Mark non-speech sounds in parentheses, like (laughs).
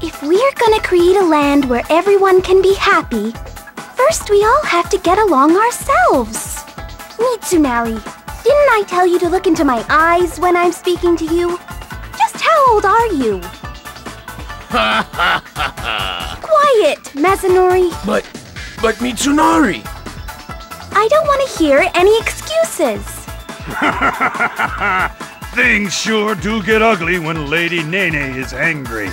If we're gonna create a land where everyone can be happy, first we all have to get along ourselves. Mitsunari, didn't I tell you to look into my eyes when I'm speaking to you? Just how old are you? (laughs) Quiet, Masanori. But, but Mitsunari! I don't want to hear any excuses. (laughs) Things sure do get ugly when Lady Nene is angry.